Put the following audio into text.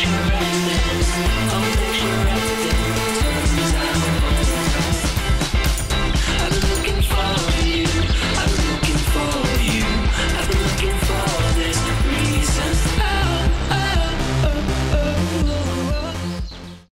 I'm you.